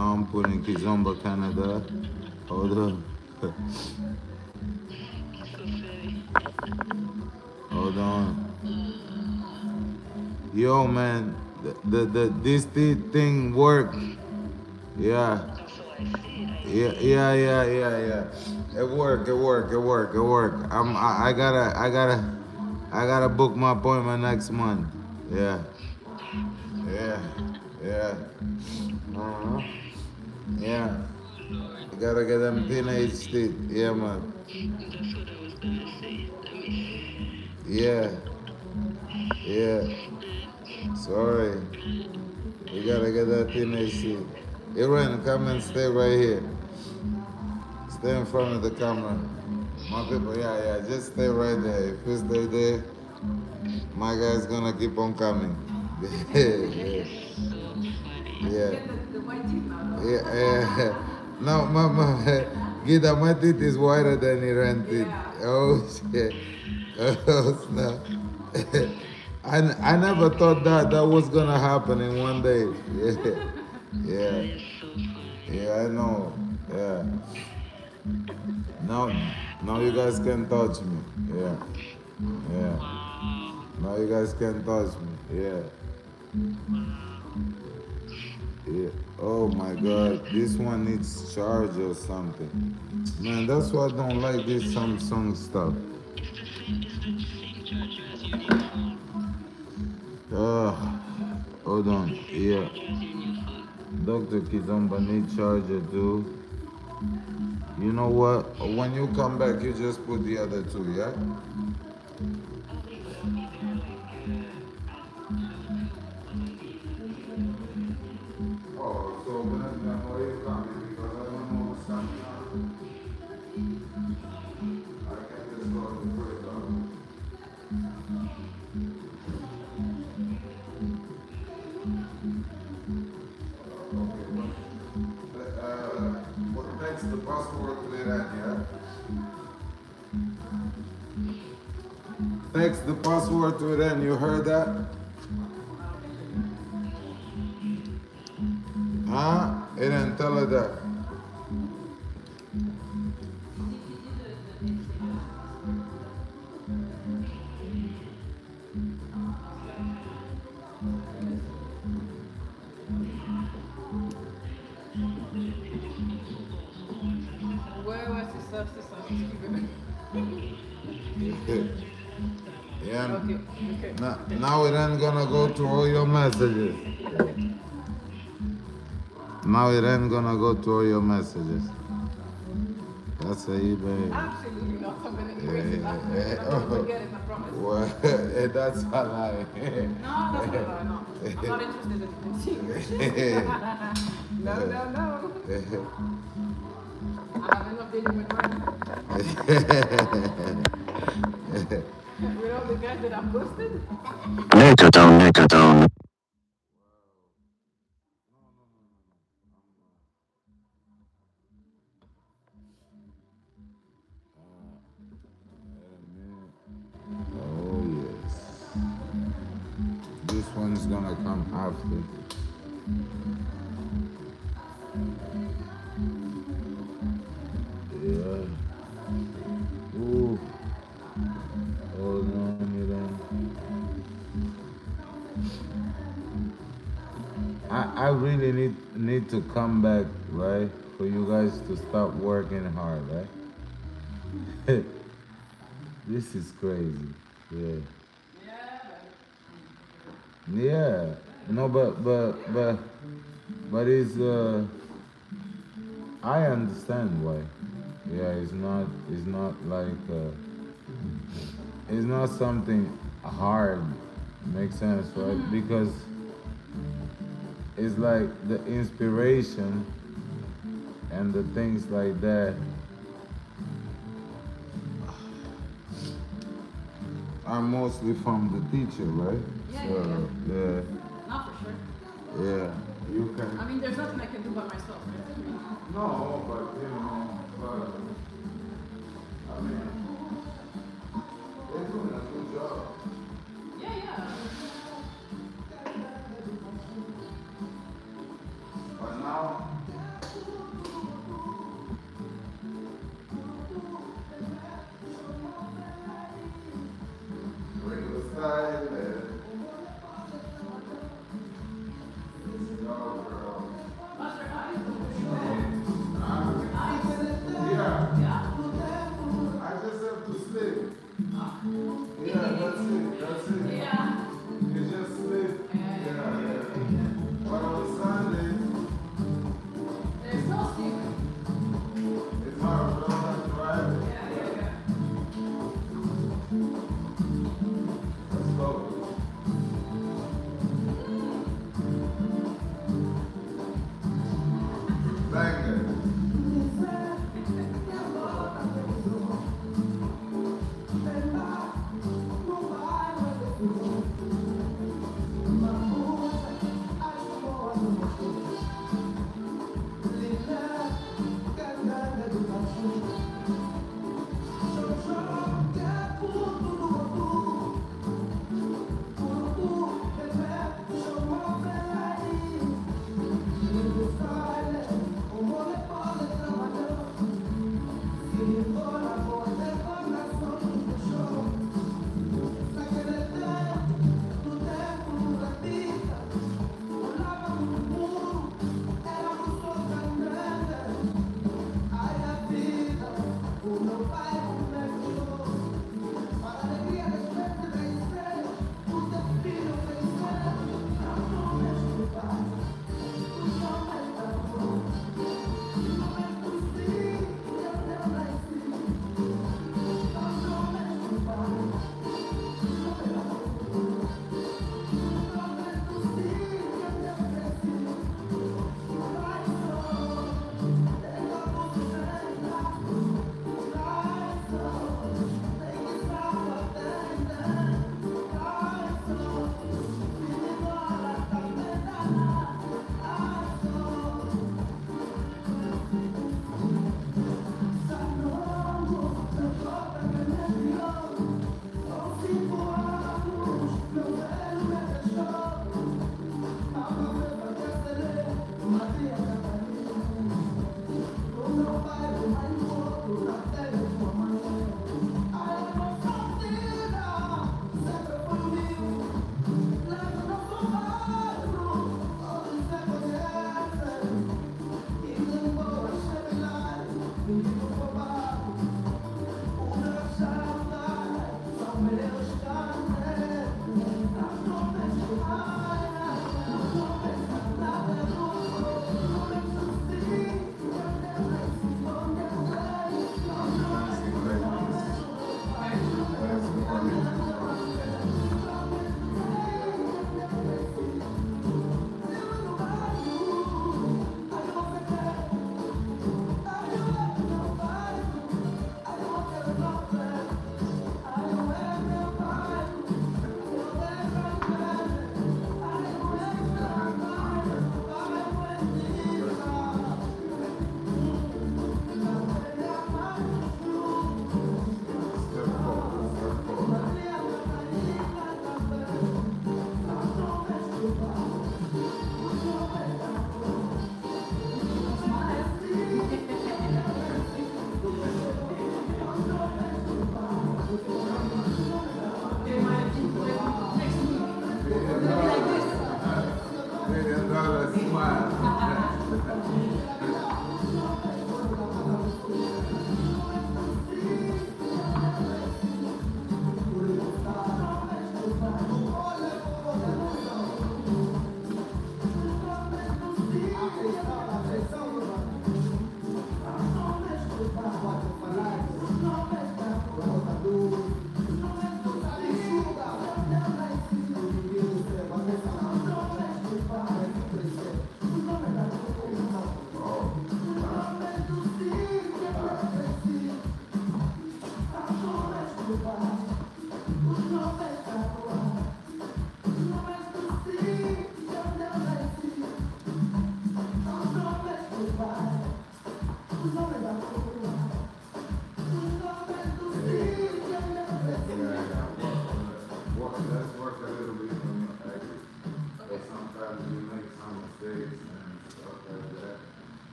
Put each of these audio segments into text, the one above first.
I'm putting Kizomba Canada. Hold on. Hold on. Yo, man, the, the, the this thi- thing work. Yeah. Yeah, yeah, yeah, yeah, yeah. It work, it work, it work, it work. I'm, I, I gotta, I gotta, I gotta book my appointment next month. Yeah. Yeah, yeah. Uh-huh. Yeah. You gotta get them teenage teeth. Yeah, man. That's what I was gonna say. Yeah. Yeah. Sorry. You gotta get that teenage teeth. Aaron, come and stay right here. Stay in front of the camera. My people, yeah, yeah, just stay right there. If you stay there, my guy's gonna keep on coming. yeah. Yeah. Yeah, yeah. No, mama, Gita, my teeth is whiter than Iran teeth. Oh, shit. Oh, snap. I, I never thought that that was gonna happen in one day. Yeah. Yeah. Yeah, I know. Yeah. Now, now you guys can touch me. Yeah. Yeah. Now you guys can touch me. Yeah. Yeah. Oh my God, this one needs charge or something. Man, that's why I don't like this Samsung stuff. Uh, hold on. Yeah. Dr. Kizomba need charger too. You know what? When you come back, you just put the other two, yeah? Text the password to Iran, you heard that? Huh? Iran, tell her that. Where was the substance given? Yeah. Okay, okay. Now, now Iran gonna go to all your messages. Now Iran gonna go to all your messages. That's a eBay. Absolutely not. I'm gonna erase it yeah. I'm not gonna forget it, I promise. Well, eh, that's a lie. No, that's a lie, no. I'm not interested in, in no, no, no. I have enough dealing with mine. with all the guys that I've busted. Megatone, Megatone. Oh yes. This one's gonna come after. I, really need need to come back, right? For you guys to stop working hard, right? this is crazy. Yeah. Yeah. No, but but but but it's uh. I understand why. Yeah, it's not. It's not like. Uh, it's not something hard. Makes sense, right? Because it's like the inspiration and the things like that are mostly from the teacher, right? Yeah, so, yeah, Not for sure. yeah. You can. I mean, there's nothing I can do by myself. right? No, but you know, but I mean, they're doing a good job. But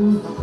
Too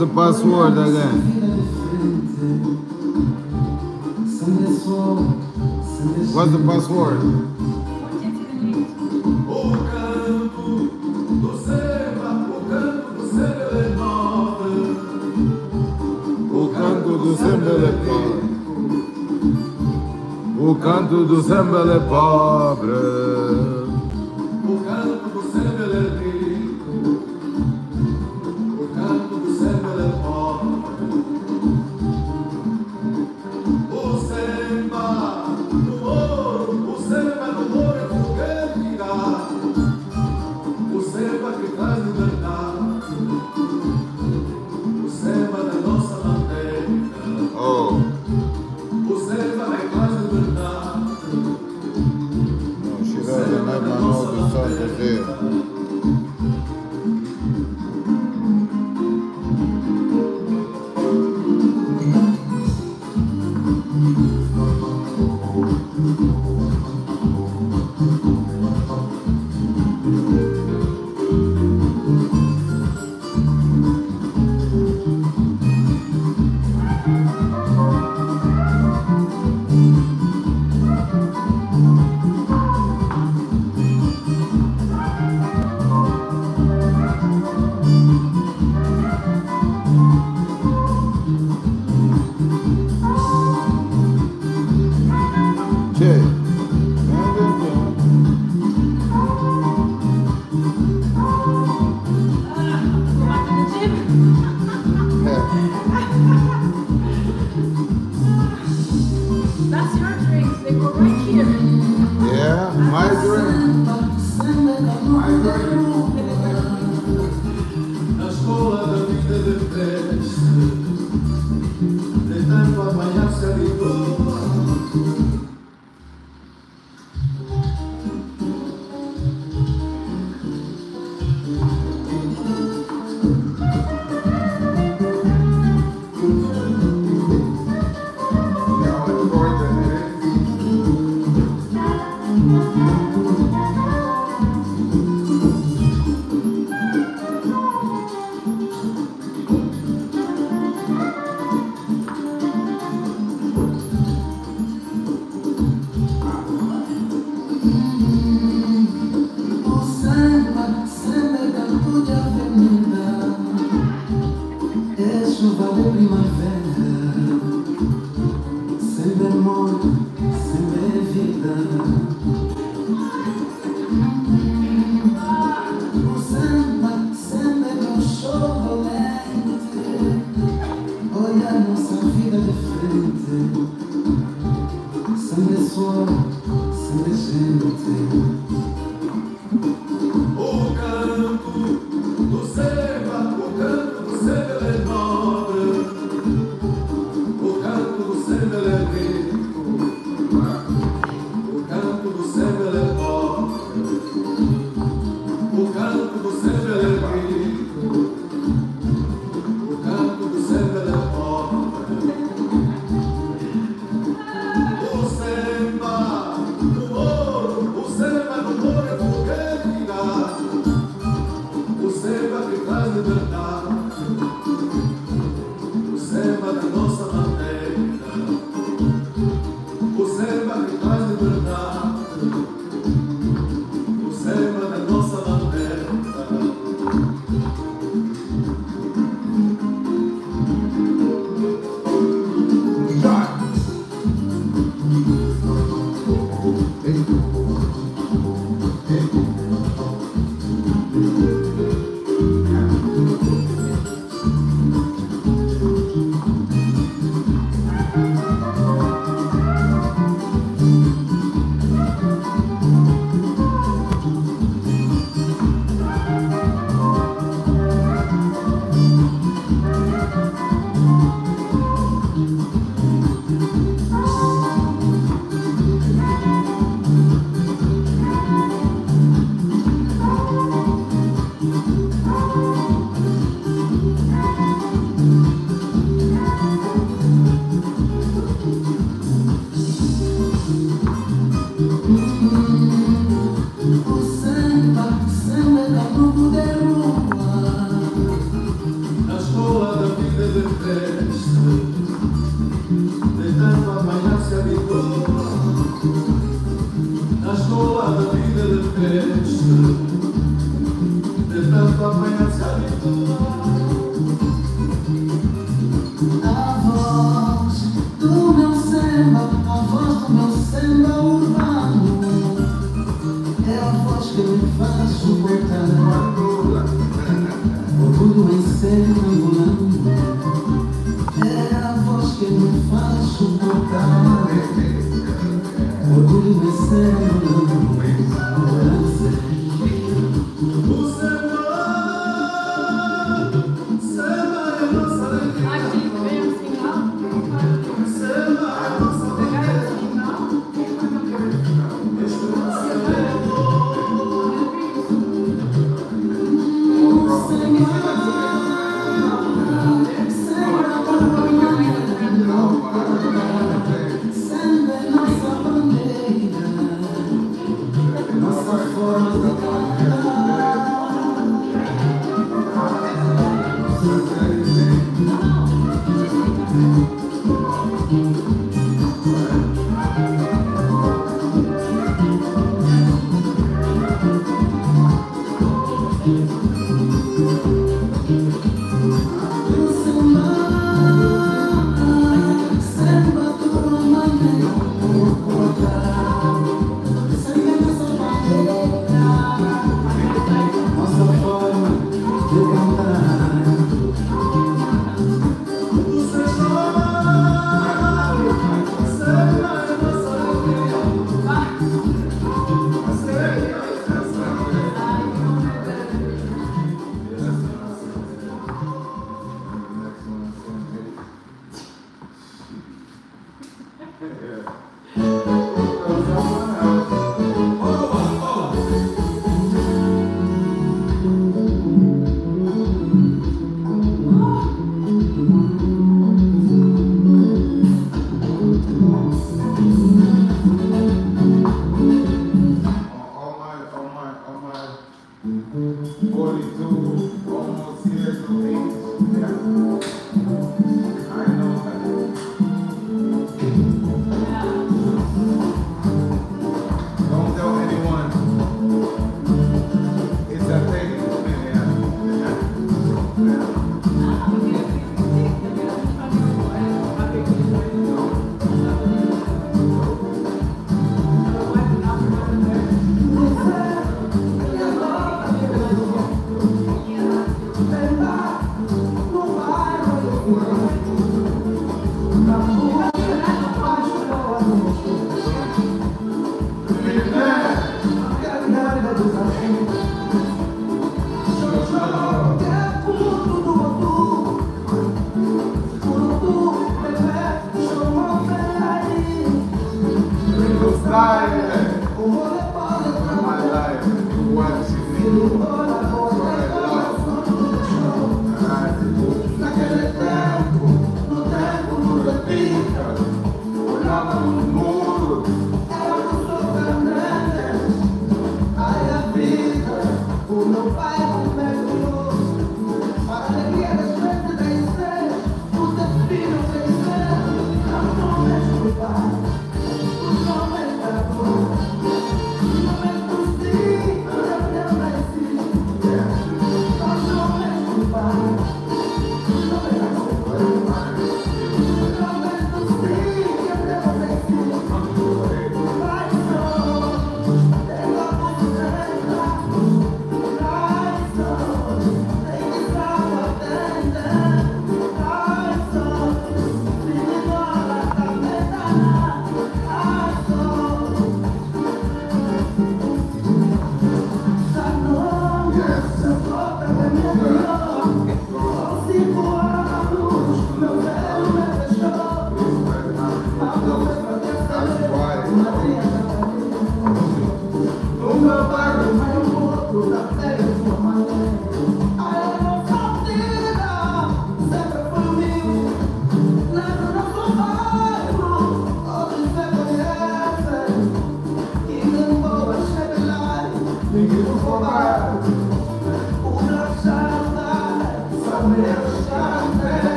the password again? What's the password? O canto do samba é pobre. É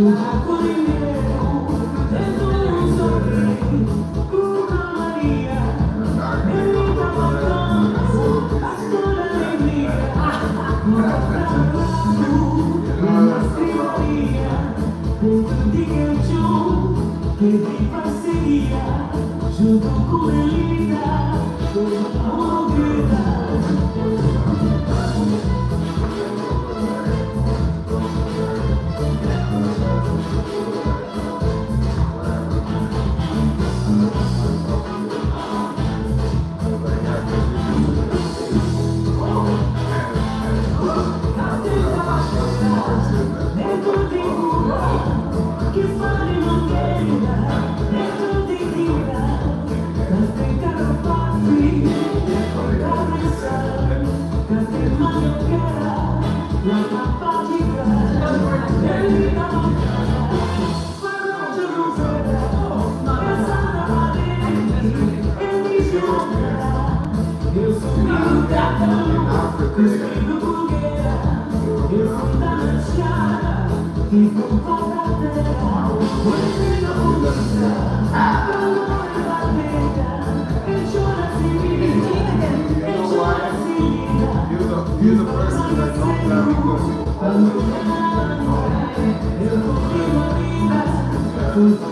tudo. The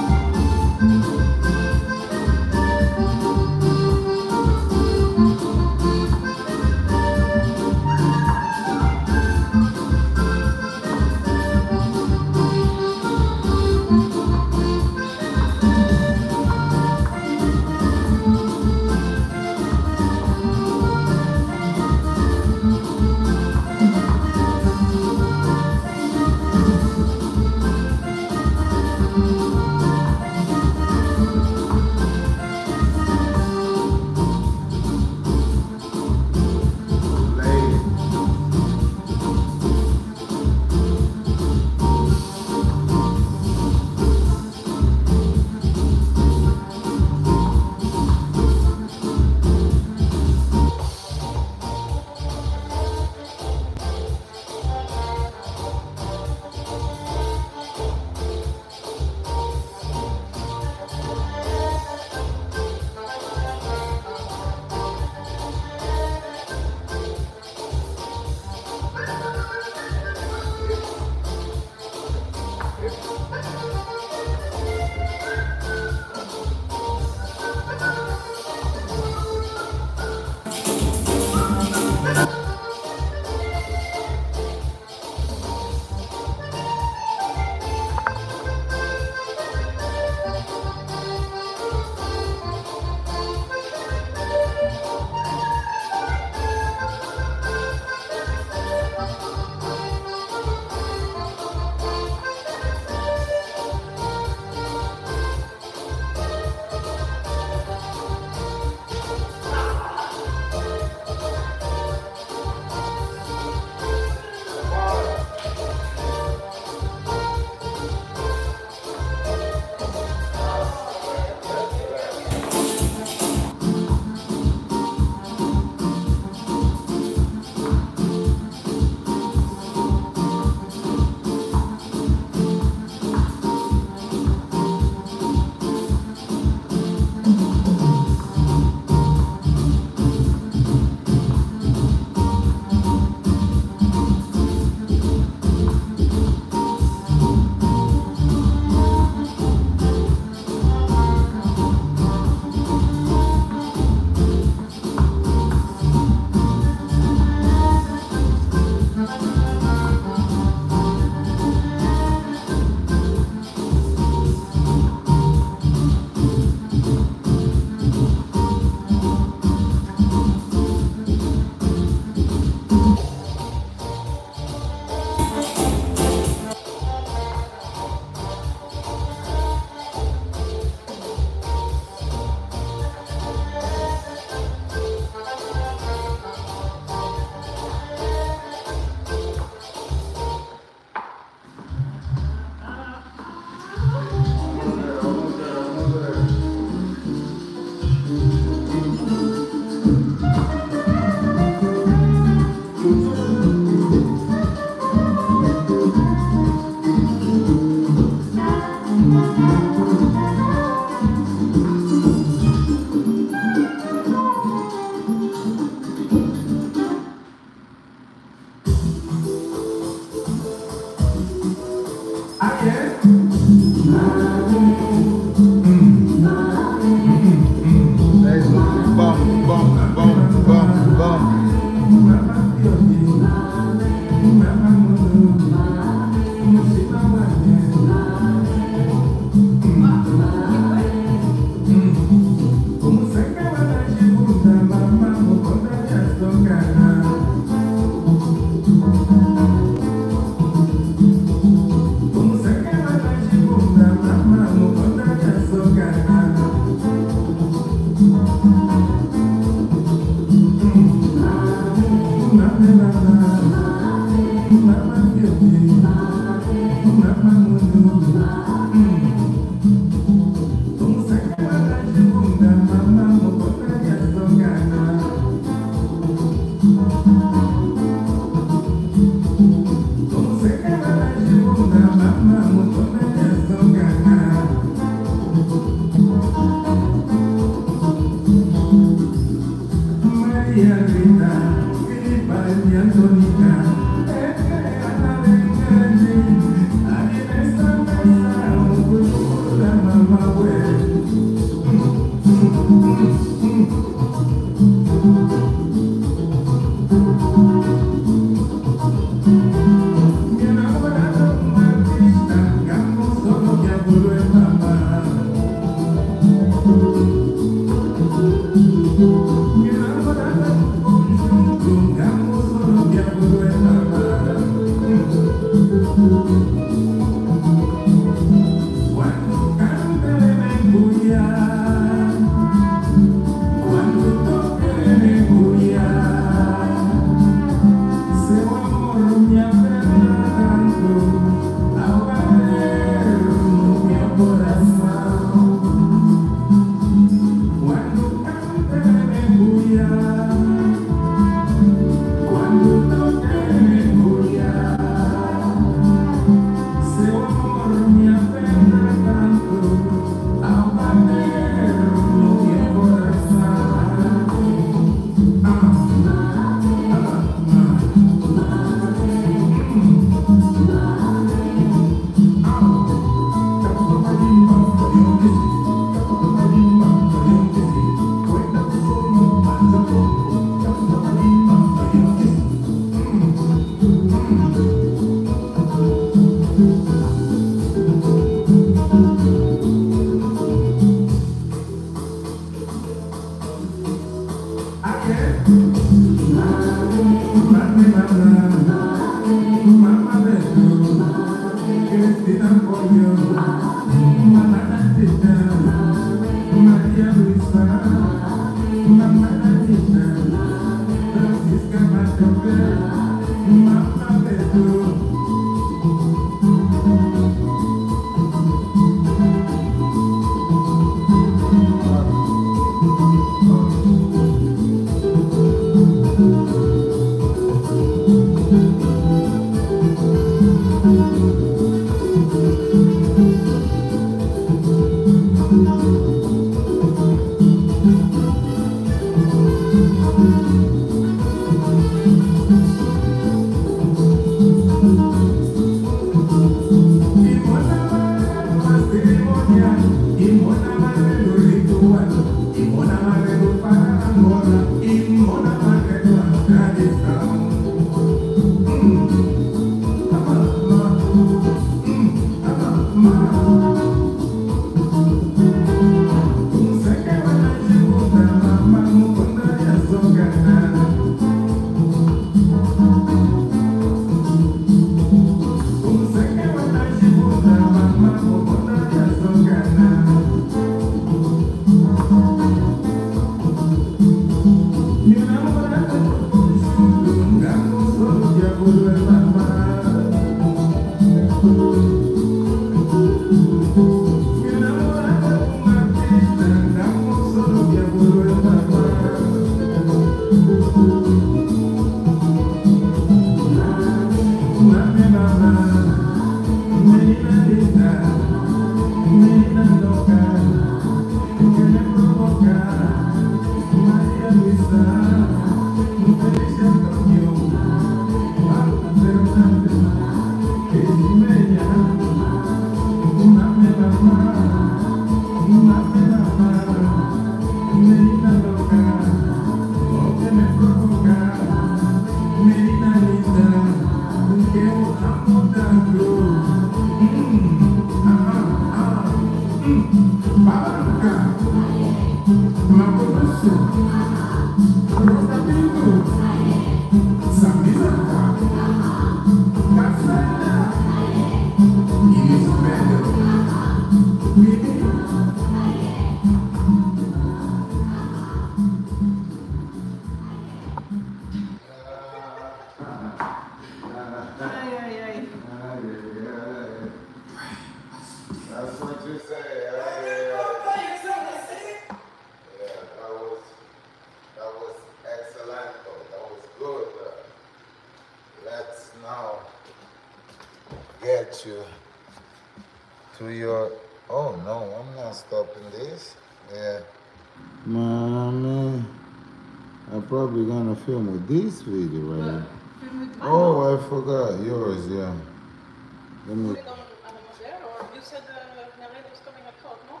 coming at 12, no?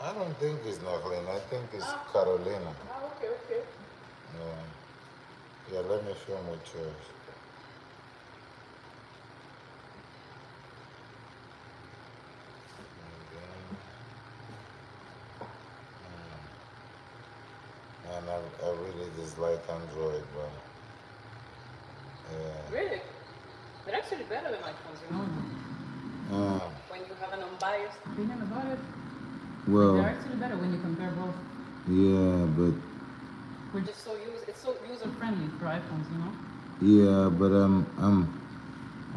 I don't think it's Nathalie. I think it's Ah. Carolina. Ah, okay, okay. Yeah. Yeah, let me film with yours. And mm. I, I really dislike Android, but yeah, Really? They're actually better than iPhones, you know? Uh, When you have an unbiased opinion about it, well, they're actually better when you compare both. yeah, but We're just so use it's so user friendly for iPhones, you know? yeah, but um, um,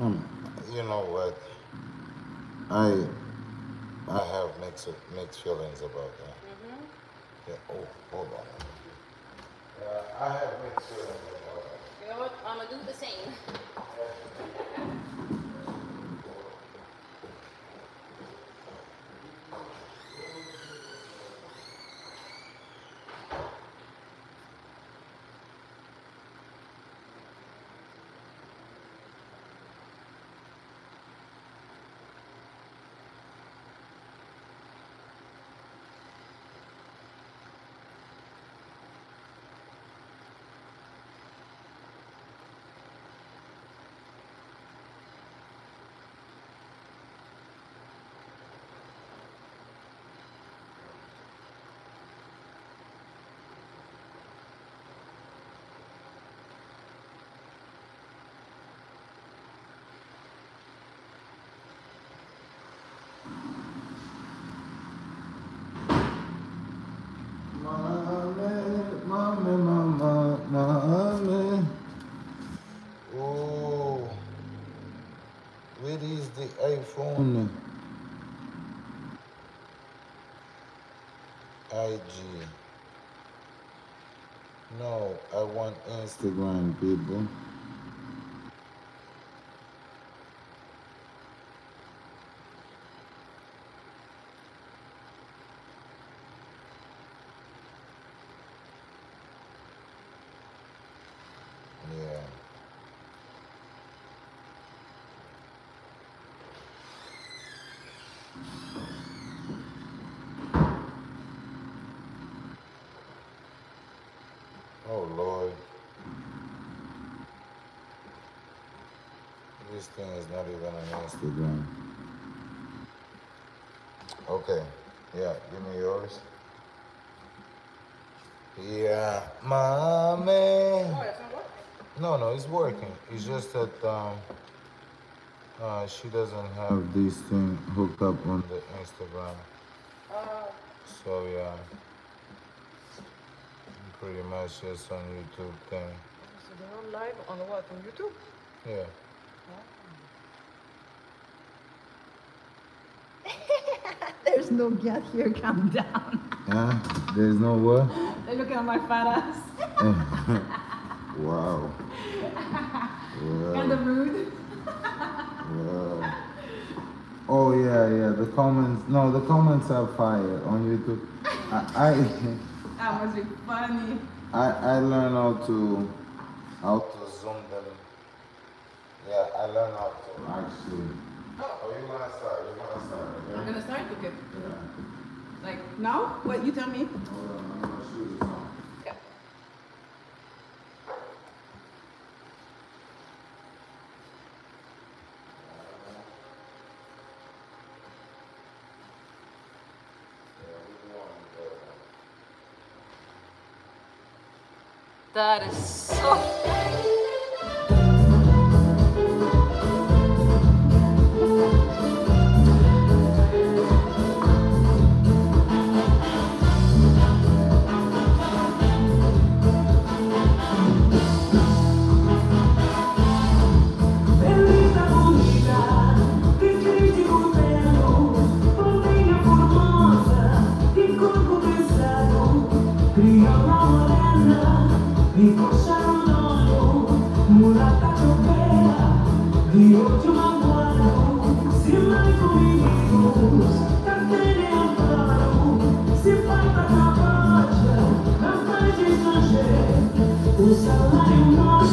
um, you know what? I I have mixed mixed feelings about that. Mm-hmm. Yeah. Oh, hold on. Yeah, I have mixed feelings about that. You know what? I'm gonna do the same. Mommy, mommy, mama, mommy. Oh, where is the iPhone? IG. No, I want Instagram, people. Yeah. Oh Lord. This thing is not even on Instagram. Okay. Yeah, give me yours. Yeah, mommy. Oh, that's not working. No, no, it's working. It's just that um, uh, she doesn't have this thing hooked up on the Instagram. Uh, So yeah, pretty much just on YouTube thing. so they're on live on what? On YouTube? Yeah. There's no get here, calm down. Yeah. There's no what? They're looking at my fat ass. wow. kind Wow. of rude. wow. Oh yeah, yeah. The comments. No, the comments are fire on YouTube. I. I That must be funny. I, I learned how to how to zoom them. Yeah, I learned how to actually. Oh, you gonna start? You gonna start? I'm gonna start? Okay. Yeah. Like, now? What, you tell me? Hold on, I'm gonna shoot this on. Yeah. Yeah, we want the- That is so. Estrangeira,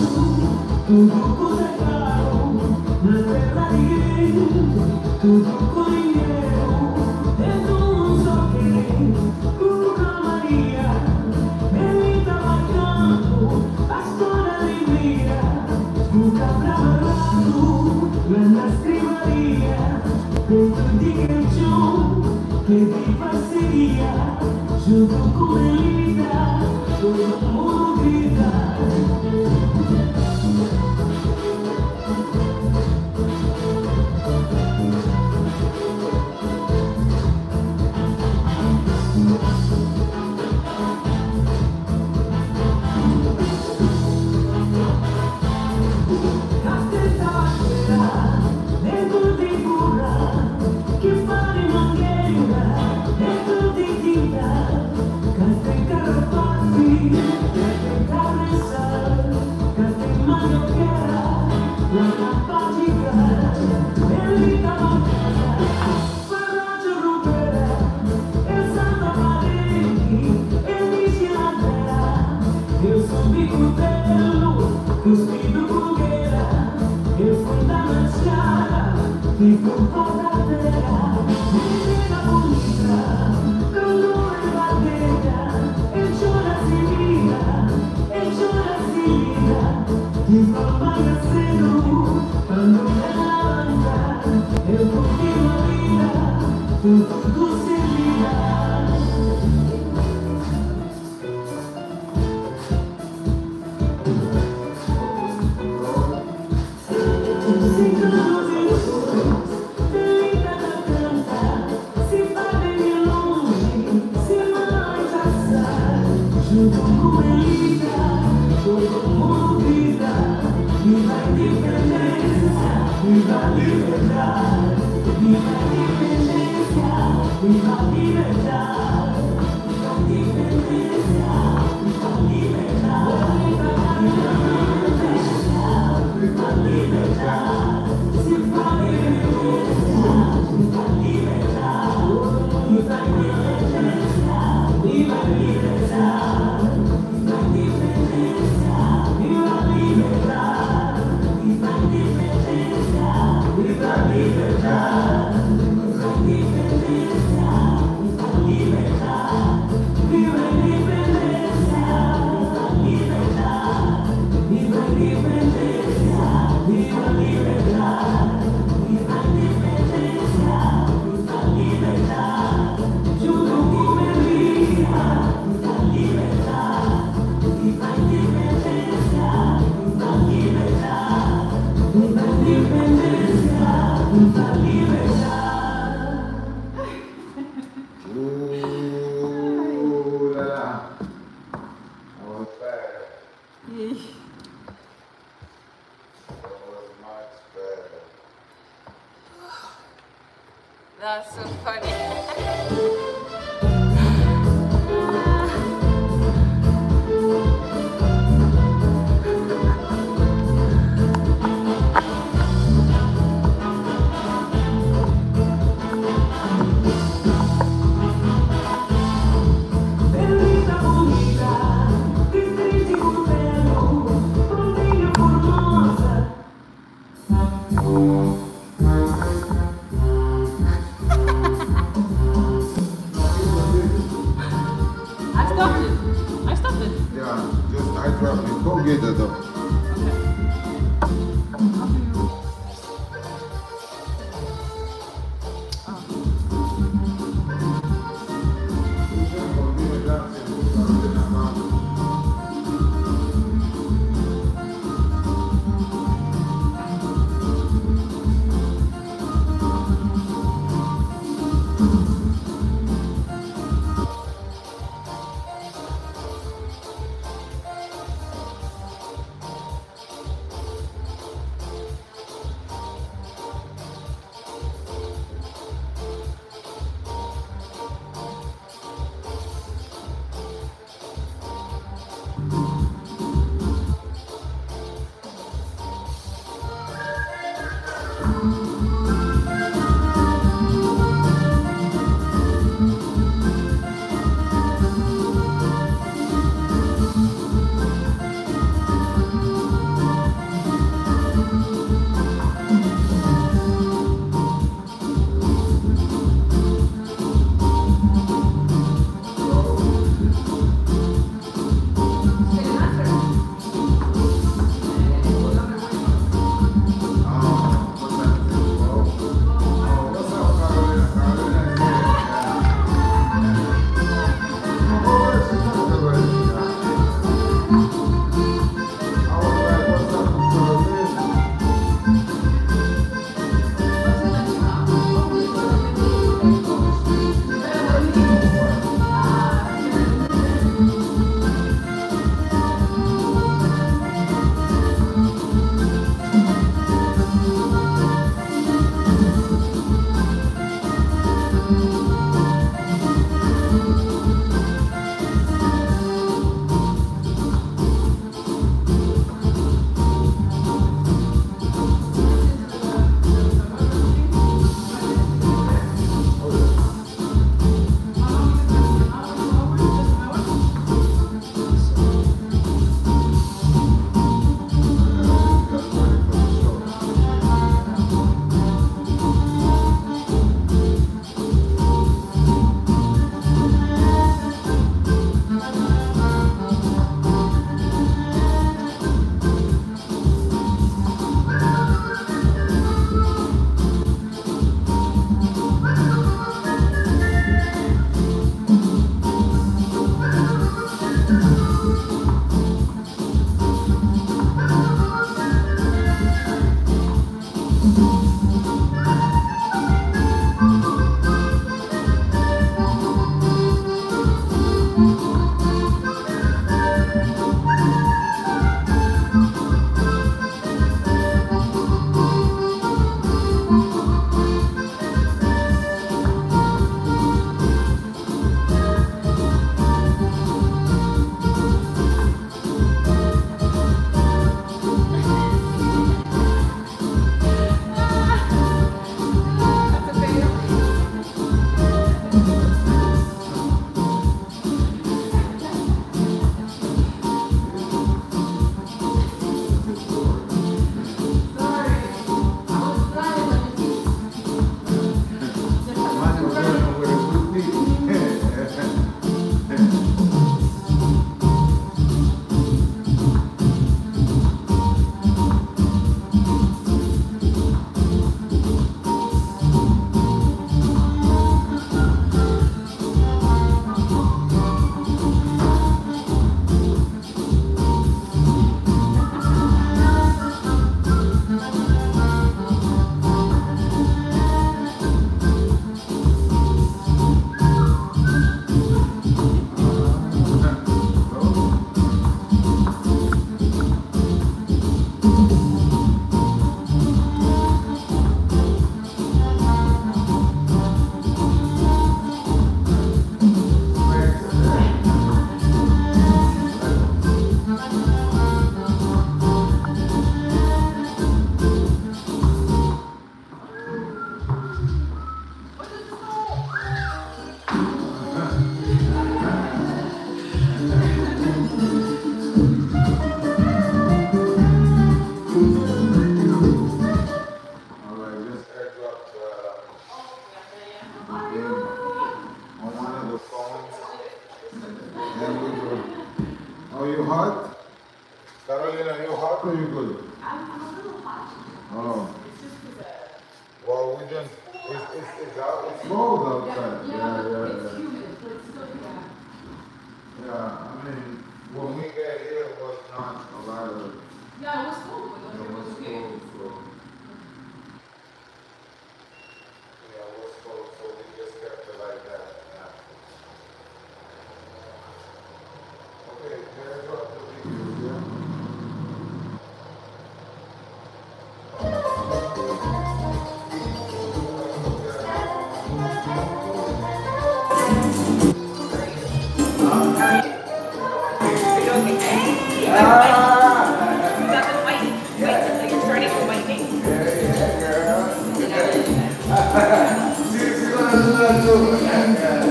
É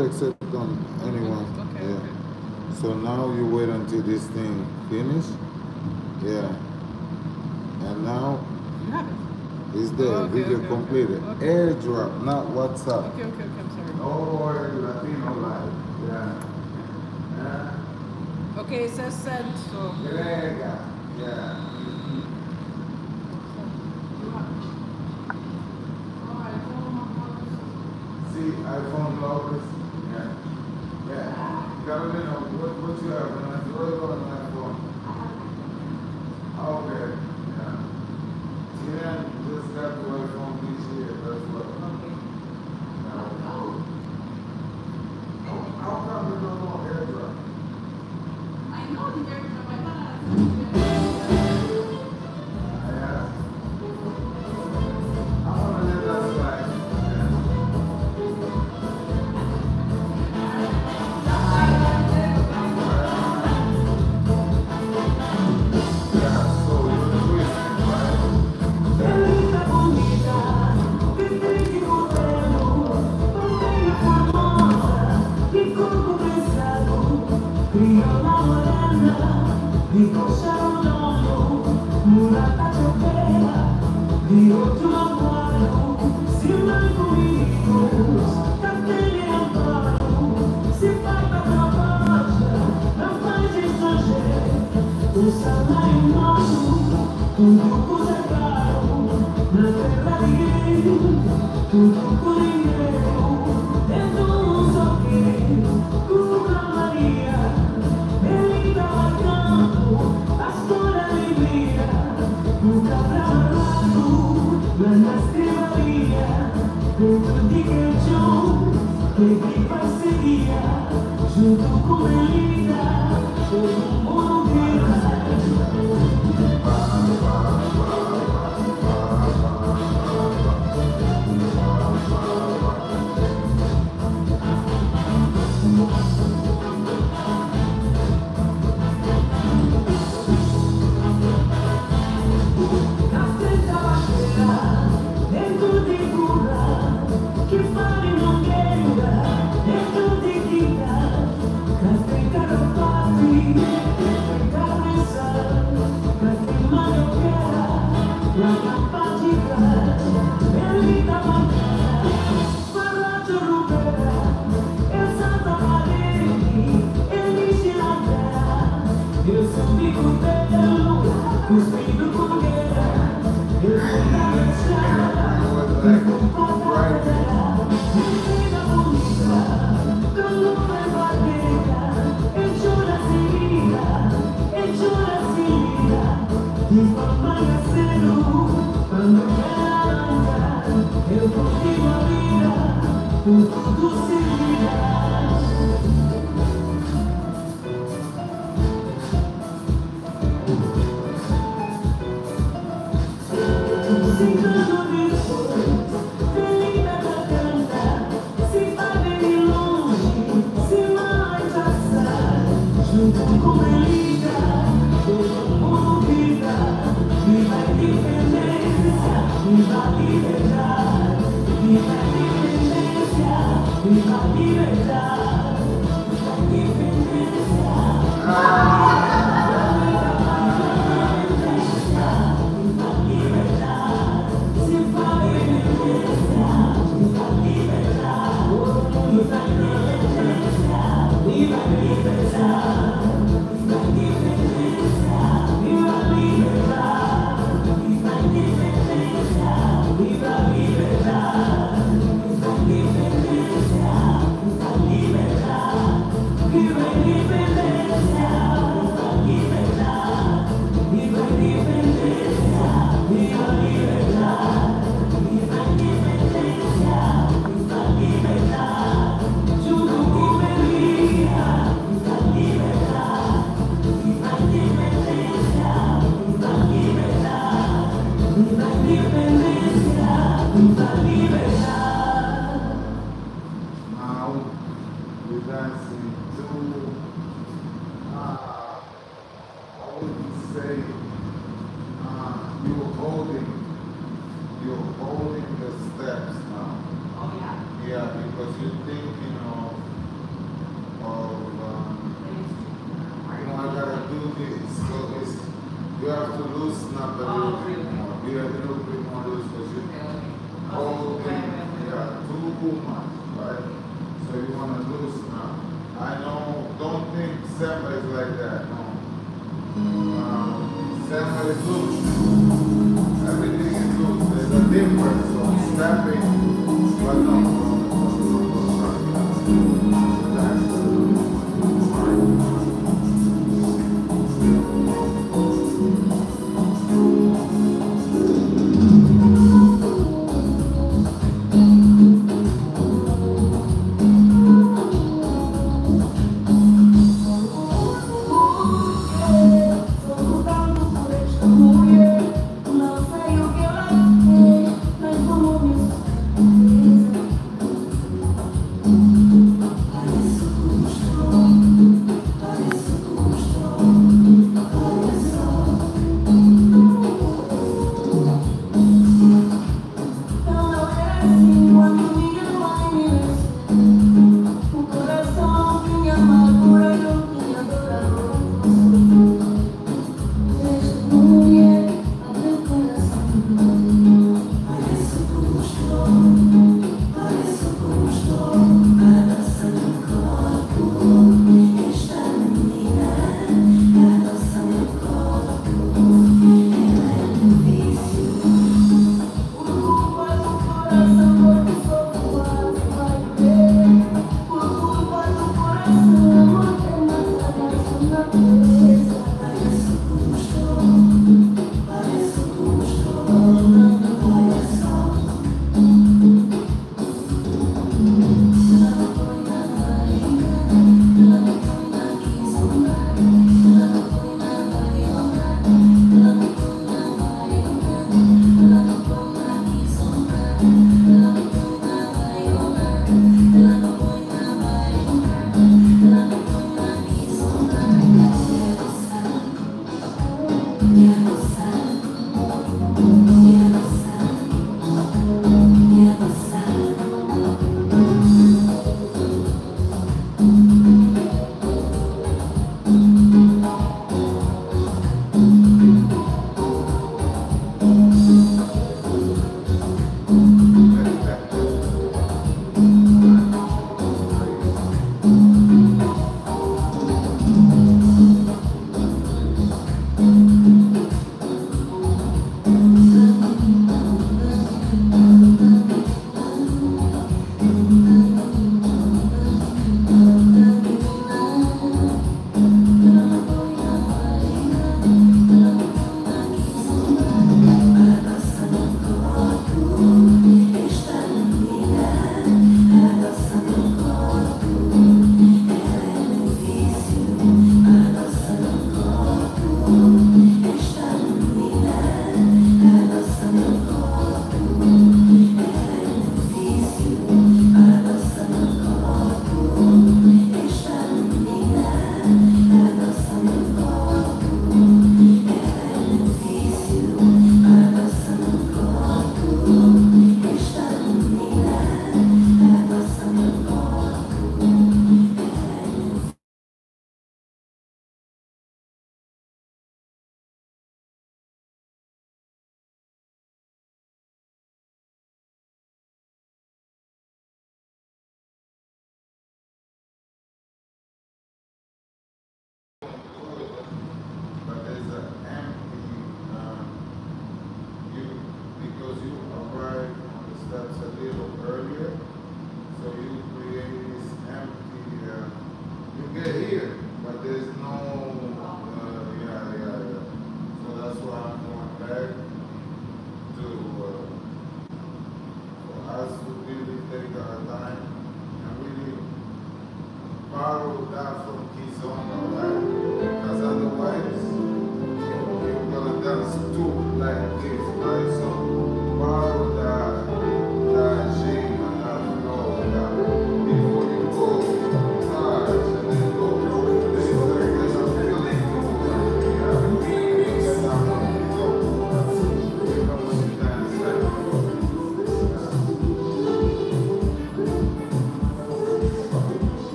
accept on anyone. Okay, yeah. Okay. So now you wait until this thing finish. Yeah. And now. It's there. Oh, okay, Video completed. AirDrop, not WhatsApp. Okay, okay, okay. I'm sorry. Or Latino Live. Yeah. yeah. Okay, it says sent. So. Grega. Yeah. Oh, iPhone lovers Carolina, Uruguay, Rusia, Venezuela,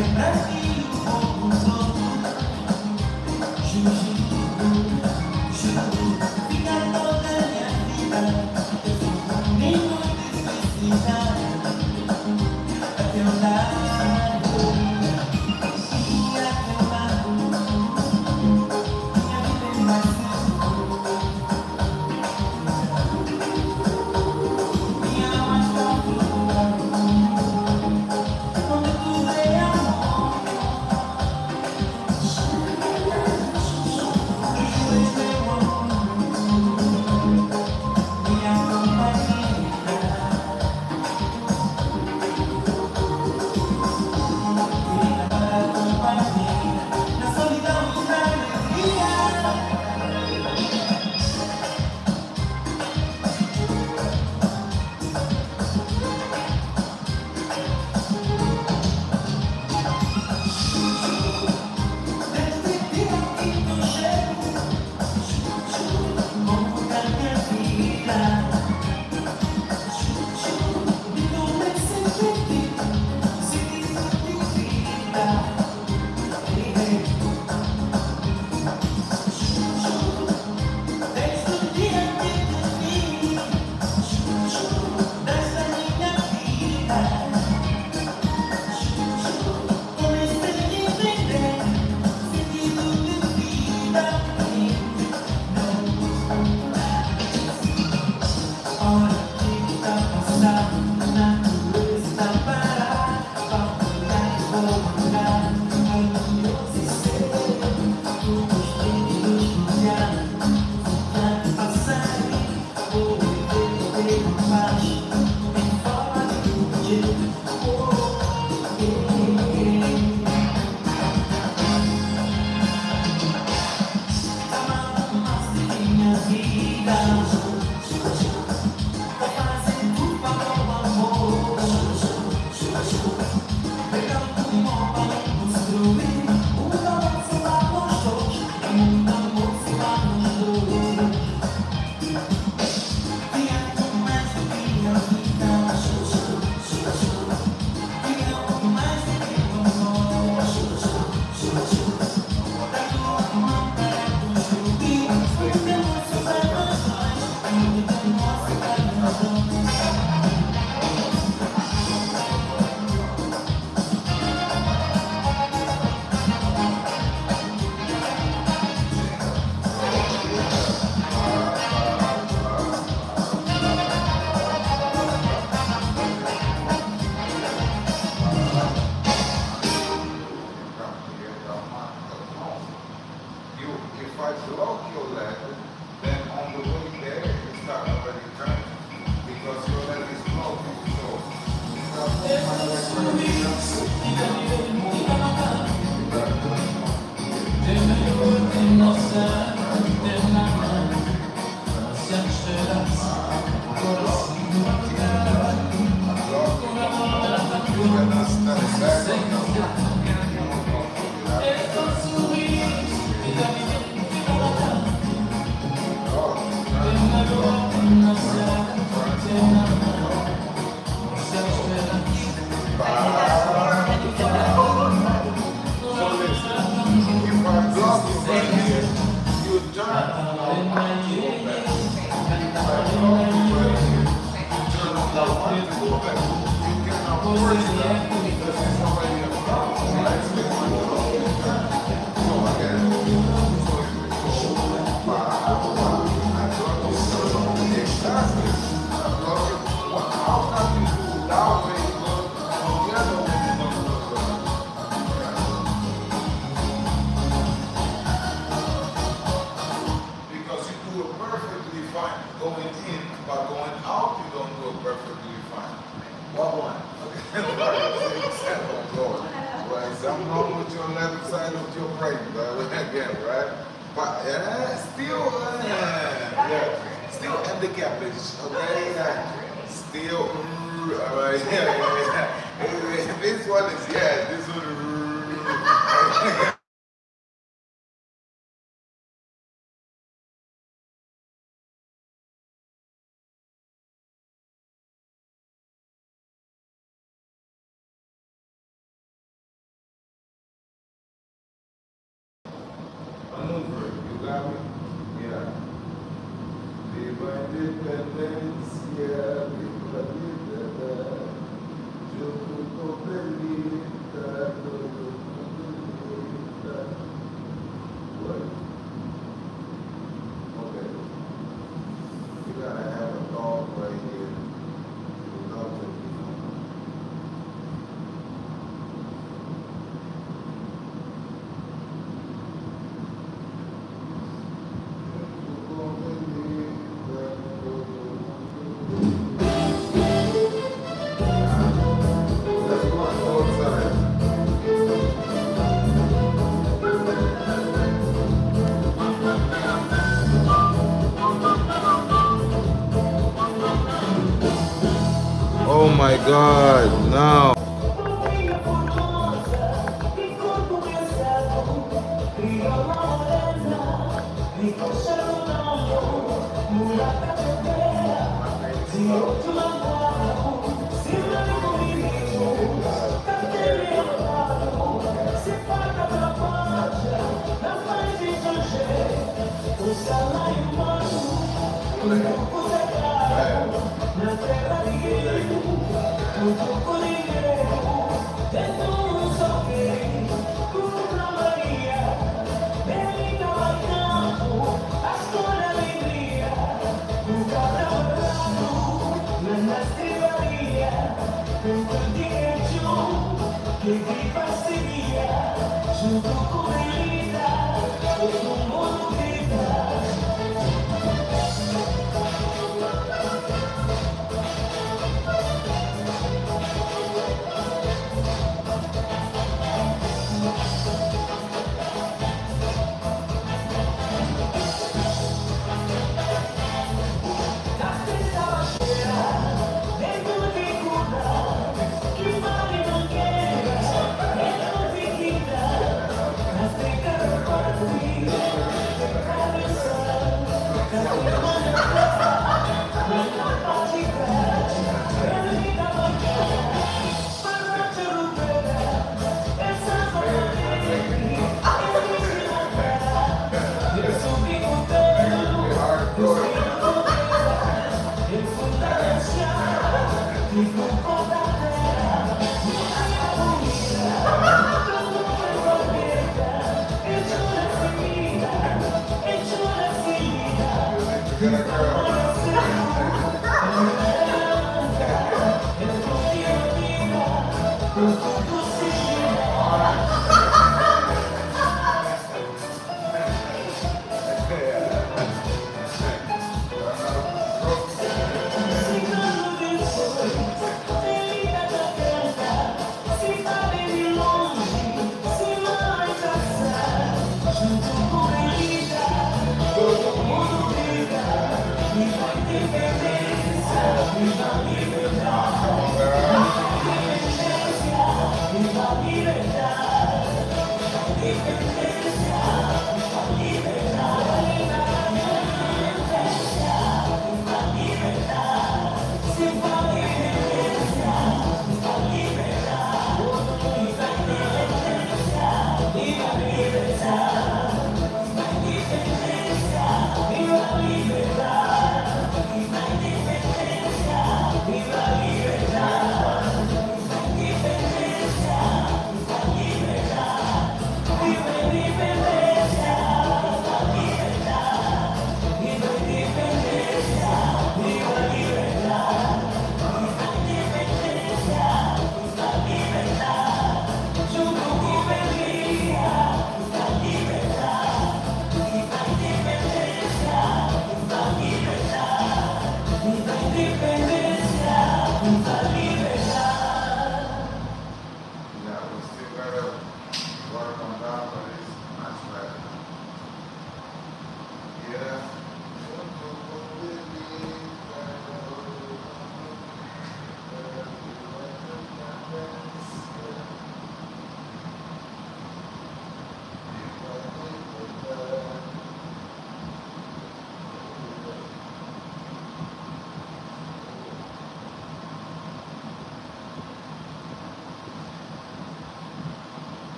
You, my God, no.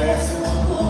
Somebody.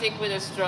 Take with a straw.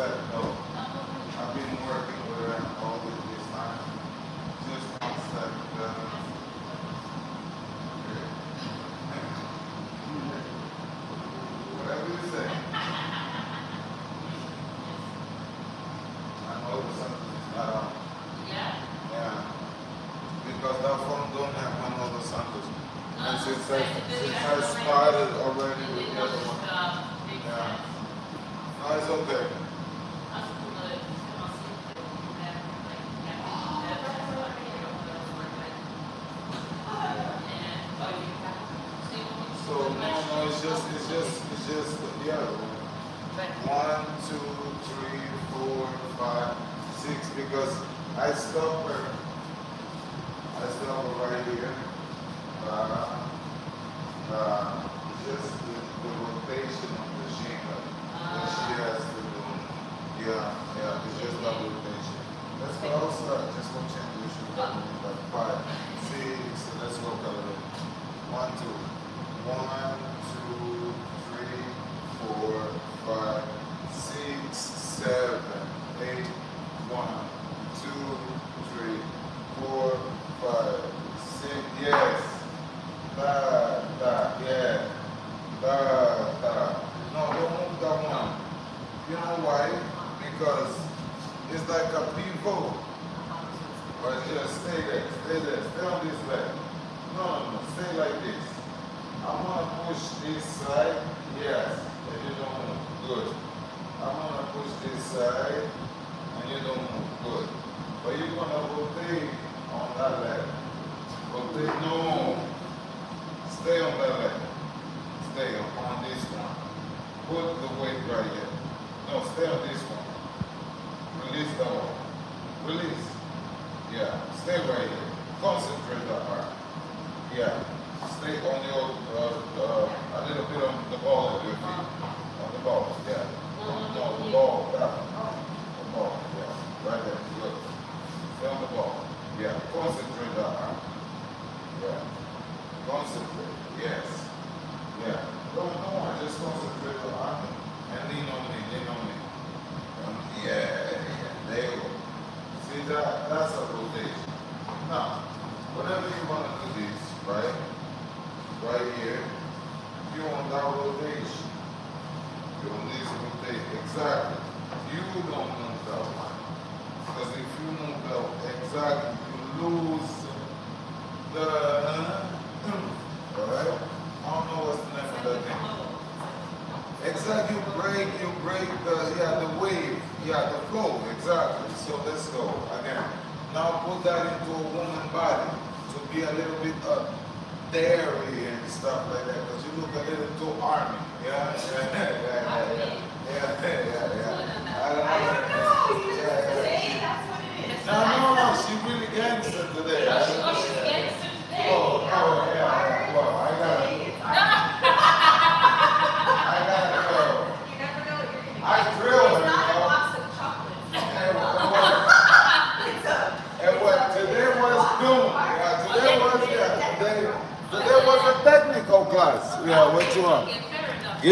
But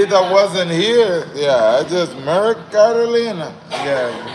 Gita wasn't here, yeah, I just. Yeah, yeah, yeah.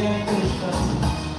Thank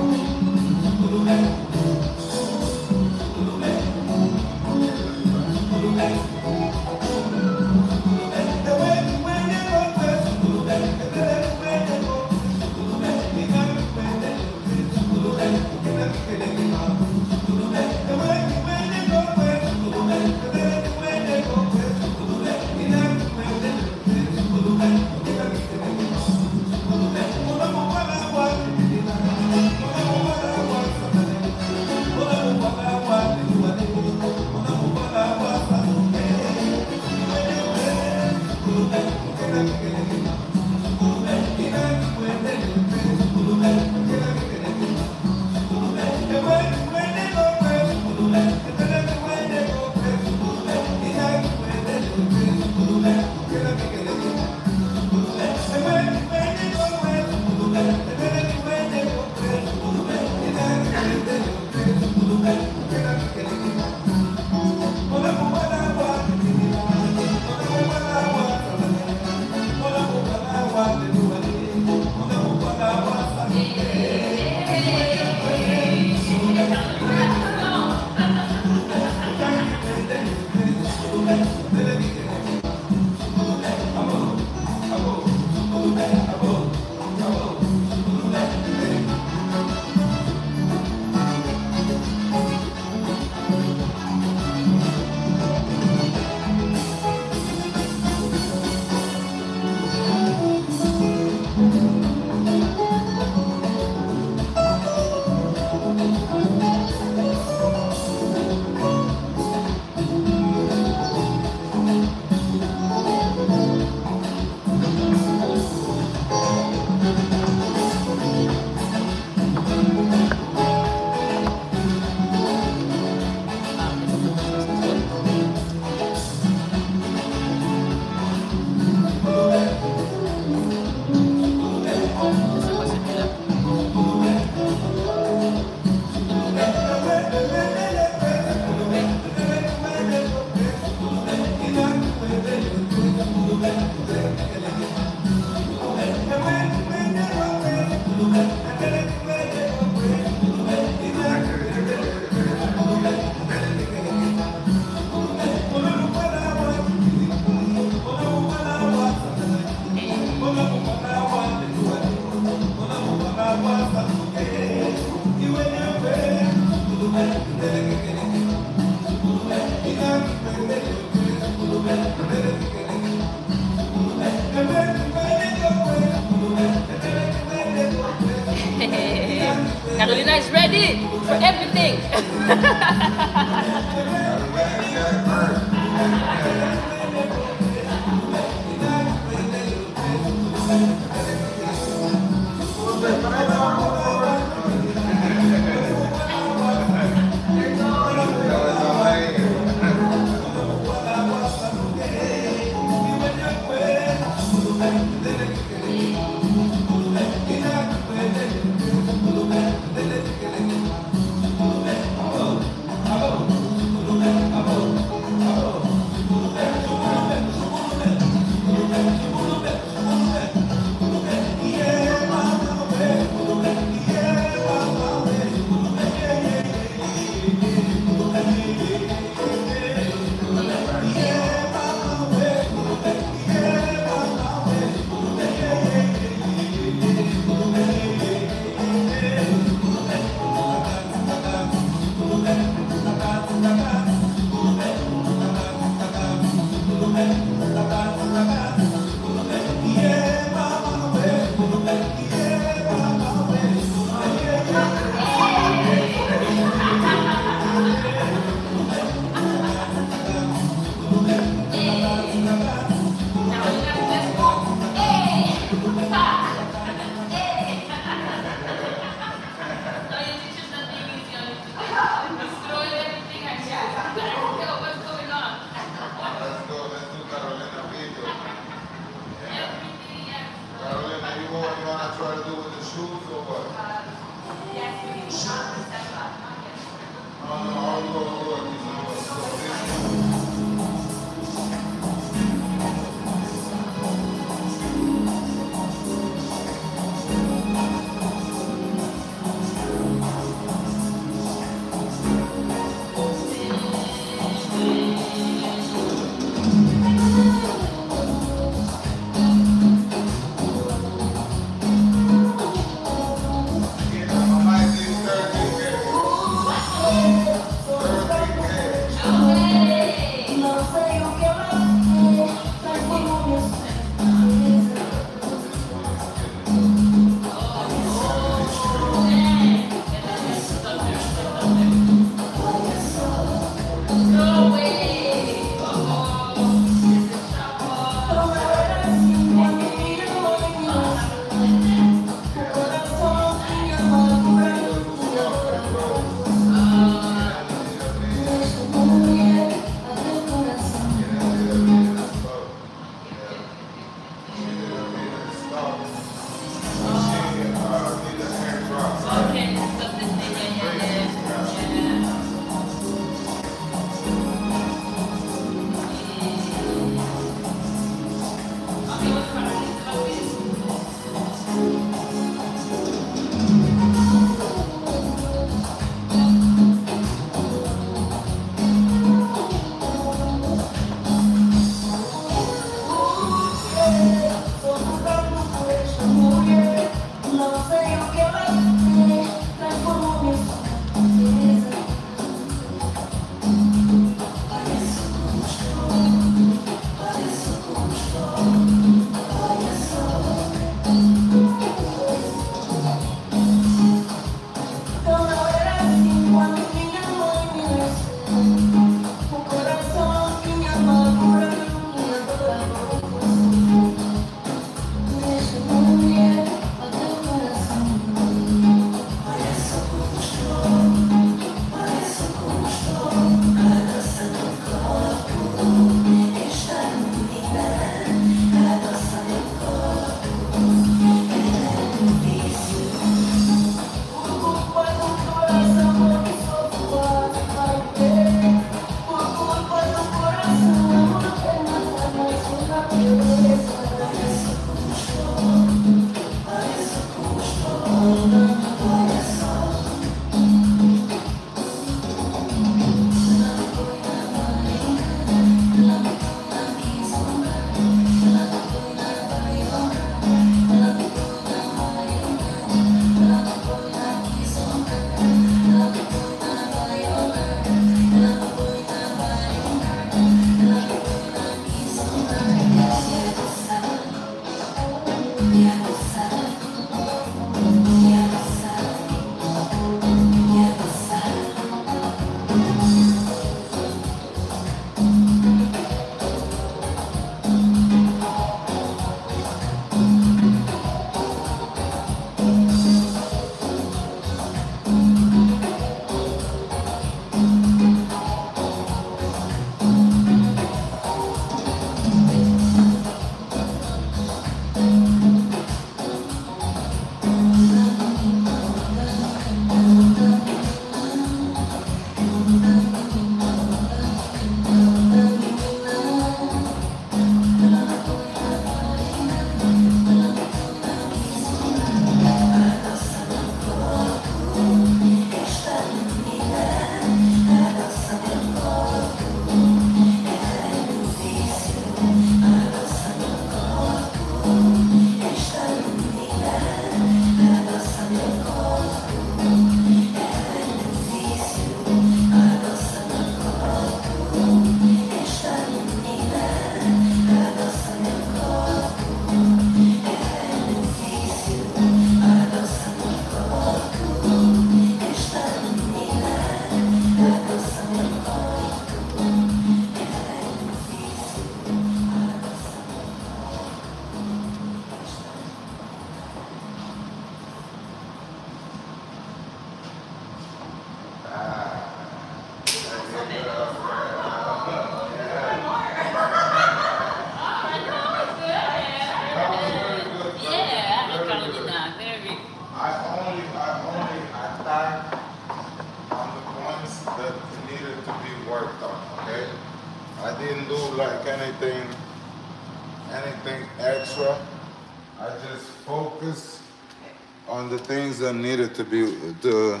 that needed to be to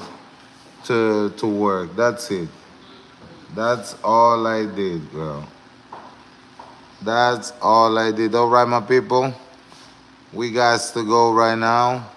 to to work. That's it. That's all I did, bro. That's all I did. All right, my people. We got to go right now.